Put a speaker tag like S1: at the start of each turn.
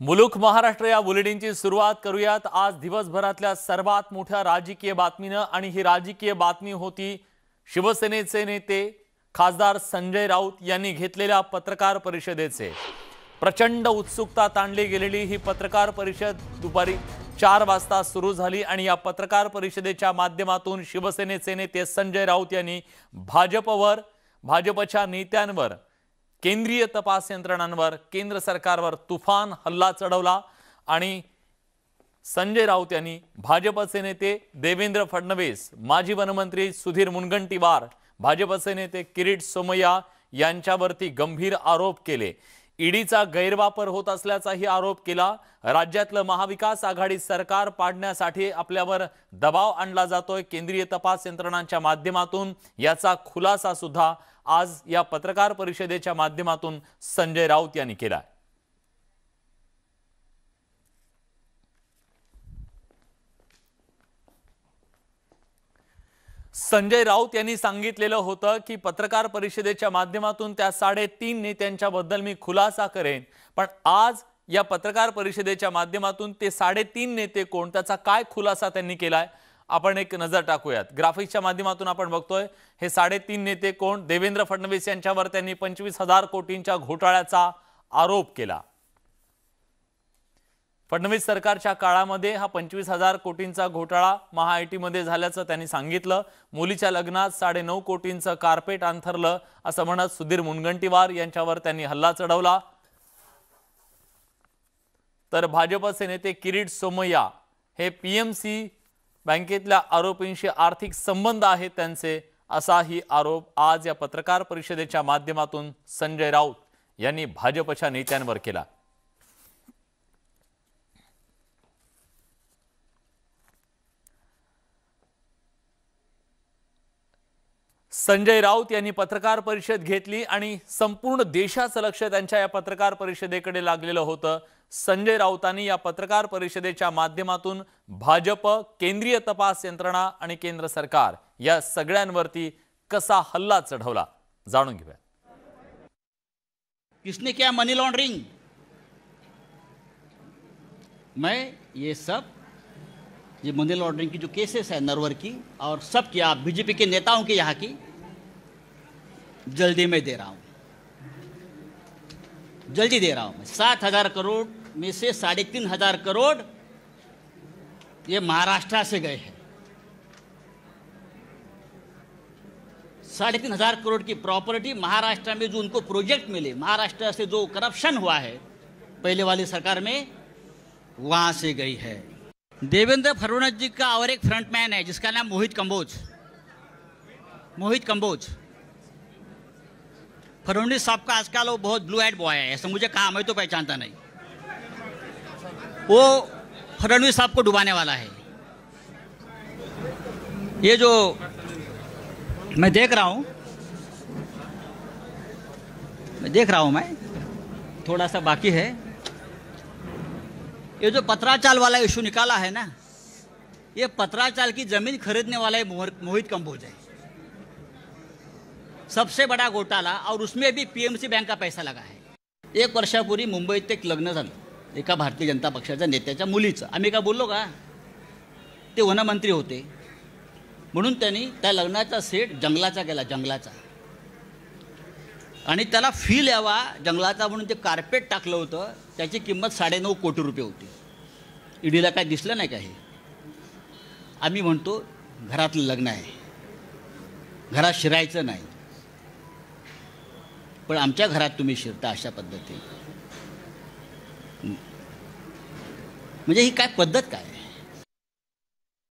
S1: मुलुक महाराष्ट्र या बुलेटिनची सुरुवात करूयात. आज दिवसभरातल्या सर्वात मोठ्या राजकीय बातमीनं आणि ही राजकीय बातमी होती शिवसेनेचे नेते खासदार संजय राऊत यांनी घेतलेल्या पत्रकार परिषदेचे. प्रचंड उत्सुकता ताणली गेलेली ही पत्रकार परिषद दुपारी चार वाजता सुरू झाली आणि या पत्रकार परिषदेच्या माध्यमातून शिवसेनेचे नेते संजय राऊत यांनी भाजपवर भाजपच्या नेत्यांवर केंद्रीय तपास यंत्रणांवर केंद्र सरकारवर तुफान हल्ला चढवला आणि संजय राऊत यांनी भाजपचे नेते देवेंद्र फडणवीस माजी वनमंत्री सुधीर मुनगंटीवार भाजपचे नेते किरीट सोमय्या यांच्यावरती गंभीर आरोप केले. ईडीचा गैरवापर होत असल्याचाही आरोप केला. राज्यातलं महाविकास आघाडी सरकार पाडण्यासाठी आपल्यावर दबाव आणला जातोय. केंद्रीय तपास यंत्रणांच्या माध्यमातून याचा खुलासा सुद्धा आज या पत्रकार परिषदेच्या माध्यमातून संजय राऊत यांनी केला संजय राऊत यांनी सांगितलेलं होतं की पत्रकार परिषदेच्या माध्यमातून त्या साडेतीन नेत्यांच्याबद्दल मी खुलासा करेन. पण आज या पत्रकार परिषदेच्या माध्यमातून ते साडेतीन नेते कोण त्याचा काय खुलासा त्यांनी केलाय आपण एक नजर टाकूयात. ग्राफिक्सच्या माध्यमातून आपण बघतोय हे साडेतीन नेते कोण देवेंद्र फडणवीस यांच्यावर त्यांनी पंचवीस हजार कोटींच्या घोटाळ्याचा आरोप केला. फडणवीस सरकारच्या काळामध्ये हा पंचवीस हजार कोटींचा घोटाळा महा आय टीमध्ये झाल्याचं त्यांनी सांगितलं. मुलीच्या लग्नात साडे नऊ कोटींचं कार्पेट अंथरलं असं म्हणत सुधीर मुनगंटीवार यांच्यावर त्यांनी हल्ला चढवला. तर भाजपचे नेते किरीट सोमय्या हे पीएमसी बँकेतल्या आरोपींशी आर्थिक संबंध आहेत त्यांचे असाही आरोप आज या पत्रकार परिषदेच्या माध्यमातून संजय राऊत यांनी भाजपच्या नेत्यांवर केला. संजय राऊत यांनी पत्रकार परिषद घेतली आणि संपूर्ण देशाचं लक्ष त्यांच्या या पत्रकार परिषदेकडे लागलेलं होतं. संजय राऊतांनी या पत्रकार परिषदेच्या माध्यमातून भाजप केंद्रीय तपास यंत्रणा आणि केंद्र सरकार या सगळ्यांवरती कसा हल्ला चढवला? जाणून घेऊया.
S2: किसने किया मनी लॉन्ड्रिंग मैं ये सब ये मनी लॉन्ड्रिंग की जो केसेस है, नरवर की, और सब किया बीजेपी के नेताओं की यहाँ की, जल्दी में दे रहा हूँ। जल्दी दे रहा हूँ मैं। सात हज़ार करोड़ में से साढ़े तीन हज़ार करोड़ ये महाराष्ट्र से गए हैं। साढ़े तीन हज़ार करोड़ की प्रॉपर्टी महाराष्ट्र में जो उनको प्रोजेक्ट मिले, महाराष्ट्र से जो करप्शन हुआ है, पहले वाली सरकार में, वहाँ से गई है। देवेंद्र फडणवीस जी का और एक फ्रंटमैन है, जिसका नाम मोहित कंबोज। मोहित कंबोज। फडणवीस साहब का आजकल वो बहुत ब्लू हेड बॉय है, ऐसा मुझे कहा, मैं तो पहचानता नहीं। वो फडणवीस साहब को डुबाने वाला है। ये जो मैं देख रहा हूँ, मैं देख रहा हूँ, मैं, थोड़ा सा बाकी है। ये जो पत्राचाल वाला इशू निकाला है ना ये पत्राचाल की जमीन खरीदने वाला है मोहर- मोहित कंबोज है। सबसे बड़ा घोटाला और उसमें भी पीएमसी बैंक का पैसा लगा है। एक वर्षापूर्वी मुंबईत एक लग्न झालं एका भारतीय जनता पक्षाच्या नेत्याच्या मुलीचं आम्ही का बोललो का? ते वनमंत्री होते. म्हणून त्यांनी त्या लग्नाचा सेट जंगलाचा केला जंगलाचा. आणि त्याला फील यावा जंगलाचा म्हणून ते कार्पेट टाकलं होतं. त्याची किंमत साडेनऊ कोटी रुपये होती. ईडीला काय दिसलं नाही का हे? आम्ही म्हणतो घरातलं लग्न आहे. घरात शिरायचं नाही. पण आमच्या घरात तुम्ही शिरता अशा पद्धतीने. म्हणजे ही काय पद्धत काय?